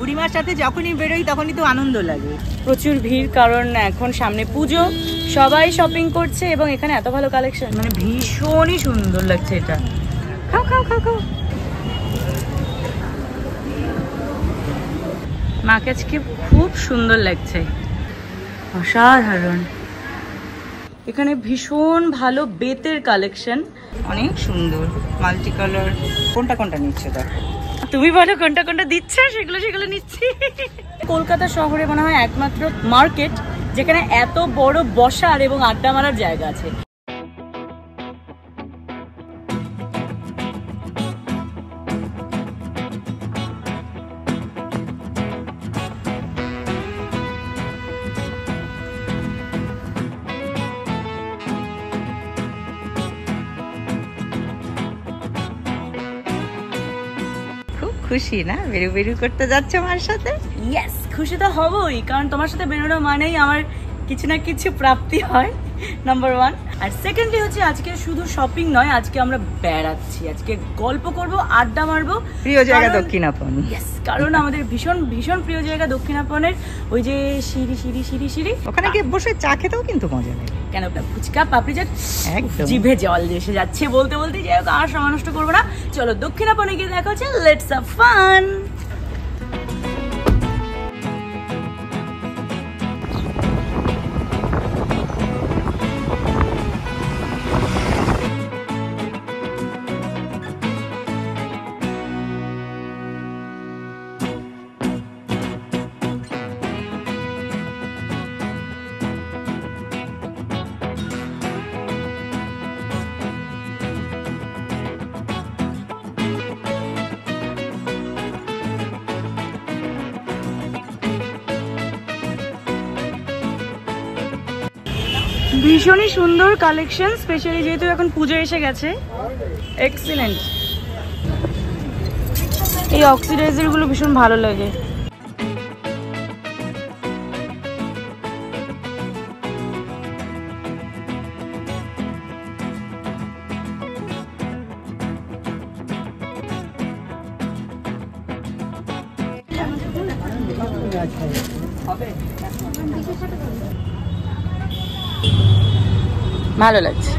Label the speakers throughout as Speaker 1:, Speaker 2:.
Speaker 1: বুড়িমার সাথে যখনই বেরোই তখনই তো আনন্দ লাগে।
Speaker 2: প্রচুর ভিড় কারণ এখন সামনে পুজো সবাই শপিং করছে এবং এখানে এত ভালো কালেকশন
Speaker 1: মানে ভীষণই সুন্দর লাগছে এটা। খাও খাও খাও খাও।
Speaker 2: মাকে আজকে খুব সুন্দর লাগছে। অসাধারণ। এখানে ভীষণ ভালো বেতের কালেকশন।
Speaker 1: অনেক সুন্দর। মাল্টি কালার কোনটা কোনটা নিচ্ছে দেখো।
Speaker 2: তুমি বলো কোনটা কোনটা দিচ্ছ? সেগুলো সেগুলো নিচ্ছি। কলকাতা শহরে মনে হয় একমাত্র মার্কেট যেখানে এত বড় বসার এবং আড্ডা মারার জায়গা আছে।
Speaker 1: খুশি, না? বেরু বেরু করতে যাচ্ছে আমার সাথে?
Speaker 2: ইয়েস খুশি তো হবই, কারণ তোমার সাথে বেরোনো মানেই আমার কিছু না কিছু প্রাপ্তি হয় নাম্বার ওয়ান আর সেকেন্ডলি হচ্ছে আজকে শুধু শপিং নয় আজকে আমরা বেড়াচ্ছি। আজকে গল্প করব আড্ডা মারবো।
Speaker 1: প্রিয় জায়গা দক্ষিণাপন।
Speaker 2: কারণ আমাদের ভীষণ ভীষণ প্রিয় জায়গা দক্ষিণাপনের ওই যে সিঁড়ি সিঁড়ি সিঁড়ি সিঁড়ি।
Speaker 1: ওখানে গিয়ে বসে চা খেতেও কিন্তু মজা লাগে।
Speaker 2: কেন ফুচকা পাপড়ি চাট। জিভে জল এসে যাচ্ছে বলতে বলতে। যাই হোক আর সময় নষ্ট করব না। চলো দক্ষিণাপনে গিয়ে দেখা হচ্ছে। লেটস আ ফান ভীষণই সুন্দর কালেকশন স্পেশালি যেহেতু এখন পুজো এসে গেছে। এক্সিলেন্ট এই অক্সিডাইজারগুলো ভীষণ ভালো লাগে। ভালো লাগছে।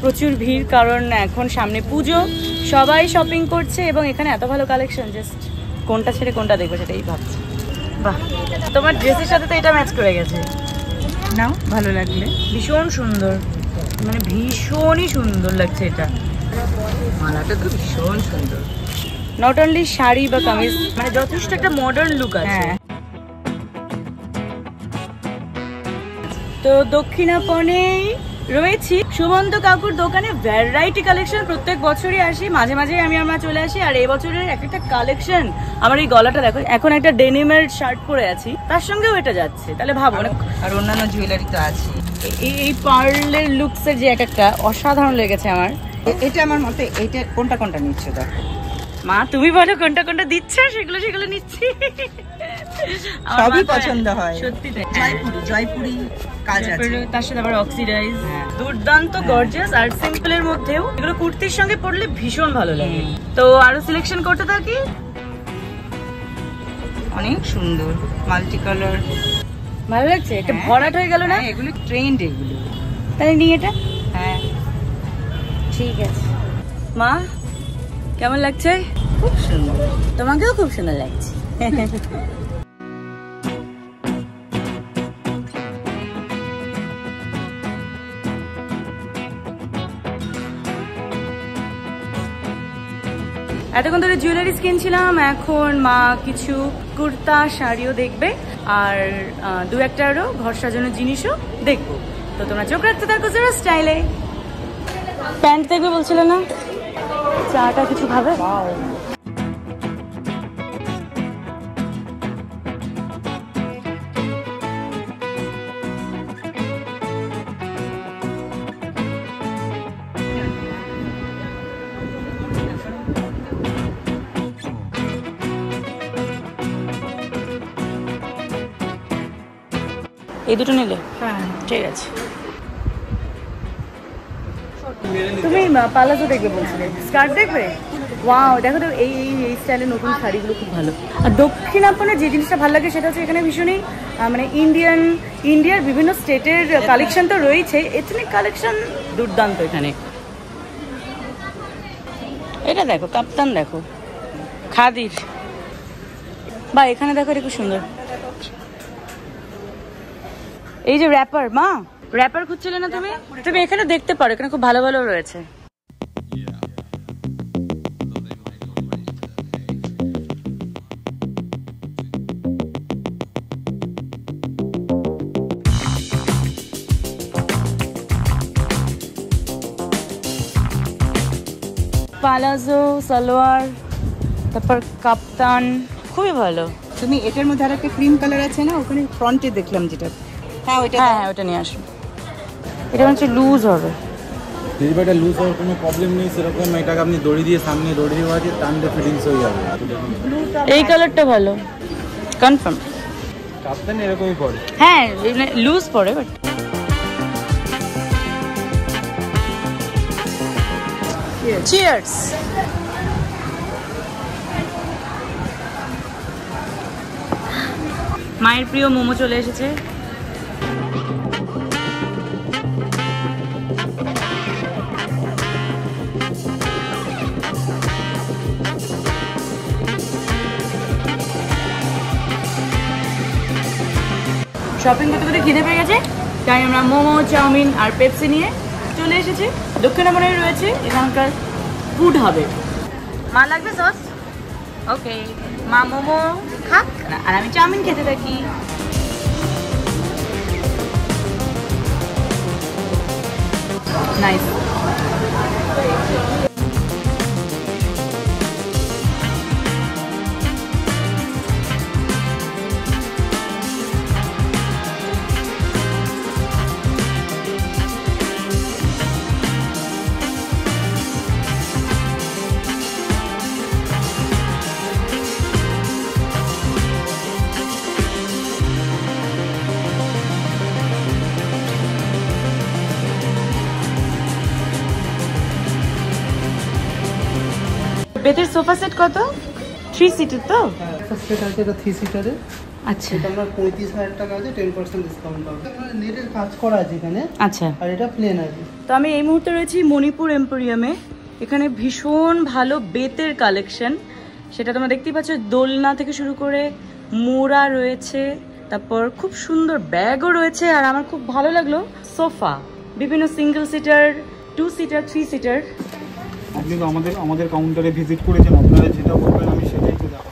Speaker 2: প্রচুর ভিড়, কারণ এখন সামনে পুজো, সবাই শপিং করছে এবং এখানে এত ভালো কালেকশন জাস্ট কোনটা ছেড়ে কোনটা দেখব সেটাই ভাবছি। বাহ, তোমার ড্রেসের সাথে তো এটা ম্যাচ করে গেছে।
Speaker 1: নাও, ভালো লাগলে।
Speaker 2: ভীষণ সুন্দর। মানে ভীষণই সুন্দর লাগছে এটা।
Speaker 1: মালাটা তো ভীষণ সুন্দর।
Speaker 2: নট অনলি শাড়ি বা কামিজ মানে যথেষ্ট একটা মডার্ন লুক আছে। তো দক্ষিণাপনে রয়েছি। সুমন্ত কাকুর দোকানে ভ্যারাইটি কালেকশন প্রত্যেক বছরই আসি। মাঝে মাঝে আমি আমরা চলে আসি। আর এই বছরের এক একটা কালেকশন আমার এই গলাটা দেখো এখন একটা ডেনিমের শার্ট পরে আছি। তার সঙ্গেও এটা যাচ্ছে। তাহলে ভাবো
Speaker 1: আর অন্যান্য জুয়েলারি তো আছে
Speaker 2: এই পার্লের লুকসের যে এক একটা অসাধারণ লেগেছে আমার।
Speaker 1: এটা আমার মতে এইটা কোনটা কোনটা নিচ্ছে দেখো?
Speaker 2: মা তুমি বলো কোনটা কোনটা দিচ্ছ? সেগুলো সেগুলো নিচ্ছি।
Speaker 1: সবই পছন্দ হয়।
Speaker 2: সত্যি তাই।
Speaker 1: জয়পুরি জয়পুরি কাজ আছে।
Speaker 2: তার সাথে আবার অক্সিডাইজ
Speaker 1: হ্যাঁ।
Speaker 2: দুর্দান্ত গর্জিয়াস আর সিম্পল এর মধ্যেও এগুলো কুর্তির সঙ্গে পরলে ভীষণ ভালো লাগে। তো আরও সিলেকশন করতে থাকি?
Speaker 1: অনেক সুন্দর মাল্টি কালার
Speaker 2: ভালো লাগছে? একটা ভরাট হয়ে গেল না?
Speaker 1: এগুলো ট্রেন্ড এগুলো।
Speaker 2: তাহলে নিয়ে এটা?
Speaker 1: হ্যাঁ।
Speaker 2: ঠিক আছে। মা কেমন লাগছে?
Speaker 1: খুব সুন্দর।
Speaker 2: তোমাকেও খুব সুন্দর লাগছে। এতক্ষণ ধরে জুয়েলারিস কিনছিলাম এখন মা কিছু কুর্তা শাড়িও দেখবে আর দু একটা আরও ঘর সাজানোর জিনিসও দেখব। তো তোমরা চোখ রাখতে থাকো যারা স্টাইলে প্যান্ট দেখবে বলছিলে না? চাটা কিছু খাবে এই দুটো নিলে?
Speaker 1: হ্যাঁ।
Speaker 2: ঠিক আছে। তুমি পালাজো দেখবে বলছিলে। স্কার্ট দেখবে? ওয়াও দেখো তো এই এই এই স্টাইলের নতুন শাড়িগুলো খুব ভালো। আর দক্ষিণাপনে যে জিনিসটা ভালো লাগে সেটা হচ্ছে এখানে ভীষণই মানে ইন্ডিয়ান ইন্ডিয়ার বিভিন্ন স্টেটের কালেকশন তো রয়েছে। এথনিক কালেকশন দুর্দান্ত এখানে। এটা দেখো কাপ্তান দেখো। খাদির। বা এখানে দেখো এটা খুব সুন্দর। এই যে র্যাপার মা। র্যাপার খুঁজছিলে না তুমি? তুমি এখানে দেখতে পারো এখানে খুব ভালো ভালো রয়েছে। পালাজো সালোয়ার তারপর কাপ্তান খুবই ভালো।
Speaker 1: তুমি এটার মধ্যে আর একটা ক্রিম কালার আছে না? ওখানে ফ্রন্টে দেখলাম যেটা। হ্যাঁ ওইটা
Speaker 2: হ্যাঁ হ্যাঁ ওটা নিয়ে আসুন এটা হচ্ছে লুজ হবে।
Speaker 3: লুজ হওয়ার কোনো প্রবলেম নেই সেরকম এটাকে আপনি দড়ি দিয়ে সামনে দড়ি দিয়ে আছে টান ফিটিংস হয়ে যাবে।
Speaker 2: এই কালারটা ভালো। কনফার্ম
Speaker 3: কাপ্তান এরকমই পড়ে
Speaker 2: হ্যাঁ লুজ পড়ে বাট চিয়ার্স মায়ের প্রিয় মোমো চলে এসেছে। শপিং করতে করতে খিদে পেয়ে গেছে, তাই আমরা মোমো, চাউমিন আর পেপসি নিয়ে চলে এসেছি। দক্ষিণ দক্ষিণামনে রয়েছে এখানকার ফুড হবে মা লাগবে সস ওকে মা মোমো খাক, আর আমি চাউমিন খেতে থাকি। নাইস বেতের সোফা সেট কত? থ্রি সিটের তো?
Speaker 4: সেট আছে এটা থ্রি সিটারে
Speaker 2: আচ্ছা।
Speaker 4: এটা আপনার পঁয়ত্রিশ হাজার টাকা আছে টেন পার্সেন্ট ডিসকাউন্ট পাবে। নেটের কাজ করা আছে এখানে।
Speaker 2: আচ্ছা।
Speaker 4: আর এটা প্লেন আছে।
Speaker 2: তো আমি এই মুহূর্তে রয়েছি মণিপুর এম্পোরিয়ামে এখানে ভীষণ ভালো বেতের কালেকশন সেটা তোমরা দেখতেই পাচ্ছ দোলনা থেকে শুরু করে মোড়া রয়েছে তারপর খুব সুন্দর ব্যাগও রয়েছে আর আমার খুব ভালো লাগল সোফা। বিভিন্ন single seater two seater three seater
Speaker 3: আপনি তো আমাদের আমাদের কাউন্টারে ভিজিট করেছেন আপনারা যেটা বলবেন আমি সেটাই তো দেখাবো।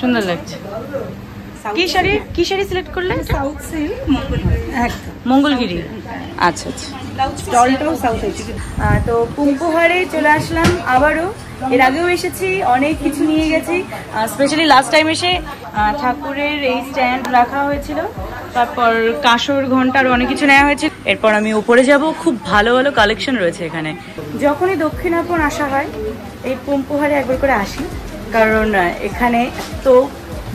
Speaker 2: সুন্দর লাগছে। কি শাড়ি? কি শাড়ি সিলেক্ট করলে
Speaker 1: সাউথ সিল্ক মঙ্গল একদম।
Speaker 2: মঙ্গলগিরি। আচ্ছা আচ্ছা।
Speaker 1: স্টলটাও সাউথ
Speaker 2: তো পুম্পুহারে চলে আসলাম আবারও। এর আগেও এসেছি, অনেক কিছু নিয়ে গেছি। স্পেশালি লাস্ট টাইম এসে ঠাকুরের এই স্ট্যান্ড রাখা হয়েছিল। তারপর কাঁসর ঘণ্টার অনেক কিছু নেওয়া হয়েছে। এরপর আমি উপরে যাব, খুব ভালো ভালো কালেকশন রয়েছে এখানে। যখনই দক্ষিণাপন আসা হয়, এই পুম্পুহারে একবার করে আসি। কারণ এখানে তো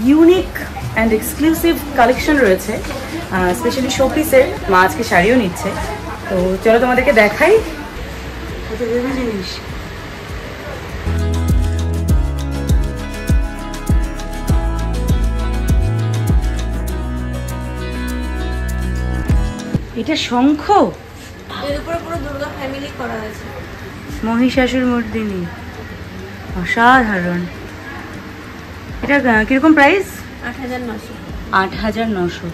Speaker 2: ইউনিক অ্যান্ড এক্সক্লুসিভ কালেকশন রয়েছে। স্পেশালি শোপিসের মা আজকে শাড়িও নিচ্ছে। তো চলো তোমাদেরকে দেখাই। জিনিস এটা শঙ্খ?
Speaker 5: এর উপরে পুরো দুর্গা ফ্যামিলি করা আছে।
Speaker 2: মহিষাসুর মর্দিনী। অসাধারণ। এটা কীরকম প্রাইস
Speaker 5: আট হাজার নশো
Speaker 2: আট হাজার নশো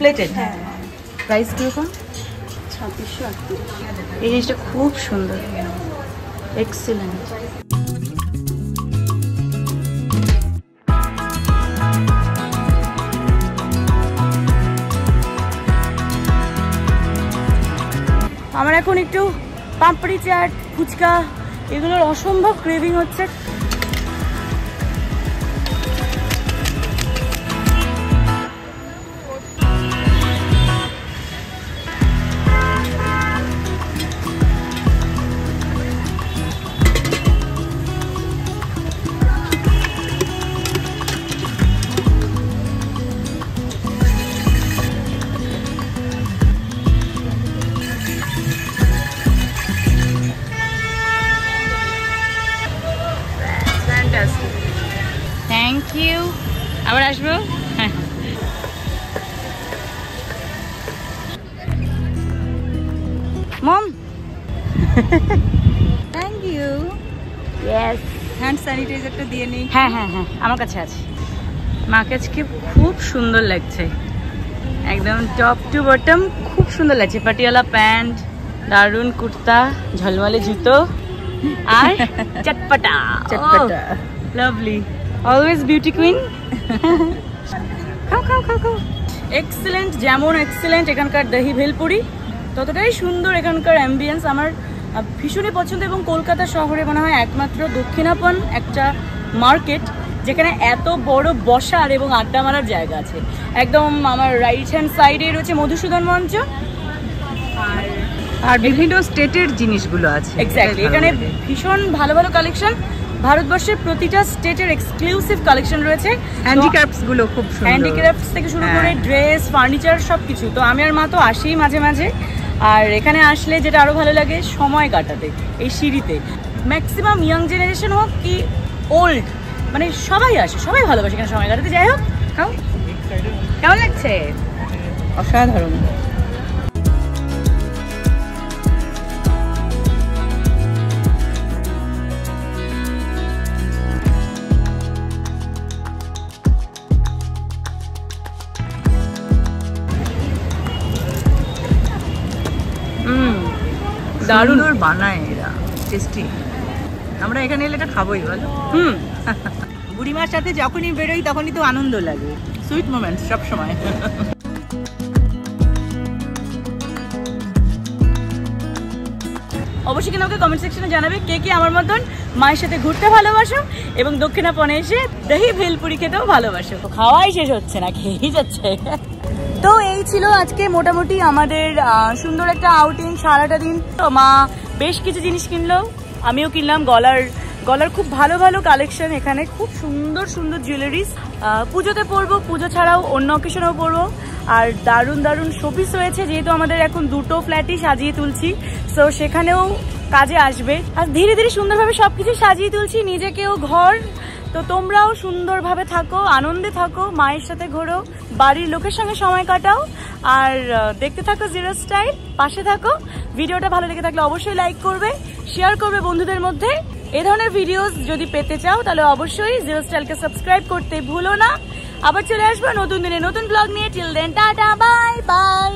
Speaker 2: প্লেটেড প্রাইস কীরকম?
Speaker 5: ছাব্বিশশো
Speaker 2: এই জিনিসটা খুব সুন্দর। এক্সিলেন্ট আমার এখন একটু পাপড়ি চাট ফুচকা এগুলোর অসম্ভব ক্রেভিং হচ্ছে। থ্যাংক ইউ আবার আসব? হ্যাঁ। মম।
Speaker 1: থ্যাংক ইউ
Speaker 2: ইয়েস
Speaker 1: হ্যান্ড স্যানিটাইজারটা দিয়ে নিই
Speaker 2: হ্যাঁ হ্যাঁ হ্যাঁ আমার কাছে আছে। মাকে আজকে খুব সুন্দর লাগছে। একদম টপ টু বটম খুব সুন্দর লাগছে। পাটিয়ালা প্যান্ট দারুণ কুর্তা ঝলমলে জুতো আর চটপটা।
Speaker 1: চটপটা।
Speaker 2: লাভলি অলওয়েজ বিউটি কুইন খাও খাও খাও খাও এক্সেলেন্ট যেমন এক্সেলেন্ট এখানকার দহি ভেলপুরি। ততটাই সুন্দর এখানকার অ্যাম্বিয়েন্স আমার ভীষণই পছন্দ এবং কলকাতা শহরে মনে হয় একমাত্র দক্ষিণাপন একটা মার্কেট যেখানে এত বড় বসার এবং আড্ডা মারার জায়গা আছে। একদম আমার রাইট হ্যান্ড সাইডে রয়েছে মধুসূদন মঞ্চ। আর
Speaker 1: আর বিভিন্ন স্টেটের জিনিসগুলো আছে।
Speaker 2: এক্স্যাক্টলি এখানে ভীষণ ভালো ভালো কালেকশন ভারতবর্ষের প্রতিটা স্টেটের এক্সক্লুসিভ কালেকশন রয়েছে।
Speaker 1: হ্যান্ডিক্রাফটসগুলো খুব সুন্দর।
Speaker 2: হ্যান্ডিক্রাফটস থেকে শুরু
Speaker 1: হ্যাঁ।
Speaker 2: করে ড্রেস ফার্নিচার সব কিছু তো আমি আর মা তো আসেই মাঝে মাঝে। আর এখানে আসলে যেটা আরও ভালো লাগে সময় কাটাতে এই সিঁড়িতে। ম্যাক্সিমাম ইয়াং জেনারেশন হোক কি ওল্ড মানে সবাই আসে সবাই ভালোবাসে এখানে সময় কাটাতে। যাই হোক কেমন লাগছে?
Speaker 1: অসাধারণ। দারুণ। বানায় এরা টেস্টি আমরা এখানে এলে এটা খাবোই বলো।
Speaker 2: হুম।
Speaker 1: বুড়িমার সাথে যখনই বেরোই তখনই তো আনন্দ লাগে। সুইট মোমেন্ট সব সময়
Speaker 2: অবশ্যই কিন্তু আমাকে কমেন্ট সেকশনে জানাবে কে কে আমার মতন মায়ের সাথে ঘুরতে ভালোবাসো এবং দক্ষিণাপনে এসে দহি ভেলপুরি খেতেও ভালোবাসো। তো খাওয়াই শেষ হচ্ছে না খেয়েই যাচ্ছে। তো এই ছিল আজকে মোটামুটি আমাদের সুন্দর একটা আউটিং সারাটা দিন। তো মা বেশ কিছু জিনিস কিনলো, আমিও কিনলাম গলার গলার খুব ভালো ভালো কালেকশন এখানে, খুব সুন্দর সুন্দর জুয়েলারিস পুজোতে পরবো, পুজো ছাড়াও অন্য অকেশনেও পরবো। আর দারুণ দারুণ শোপিস রয়েছে, যেহেতু আমাদের এখন দুটো ফ্ল্যাটই সাজিয়ে তুলছি। সো সেখানেও কাজে আসবে। আর ধীরে ধীরে সুন্দরভাবে সবকিছু সাজিয়ে তুলছি, নিজেকেও ঘর তো তোমরাও সুন্দরভাবে থাকো, আনন্দে থাকো, মায়ের সাথে ঘোরো, বাড়ির লোকের সঙ্গে সময় কাটাও, আর দেখতে থাকো জিরো স্টাইল পাশে থাকো। ভিডিওটা ভালো লেগে থাকলে অবশ্যই লাইক করবে শেয়ার করবে বন্ধুদের মধ্যে। এ ধরনের ভিডিওস যদি পেতে চাও, তাহলে অবশ্যই জিরো স্টাইলকে সাবস্ক্রাইব করতে ভুলো না। আবার চলে আসব নতুন দিনে নতুন ব্লগ নিয়ে। Till then tata bye bye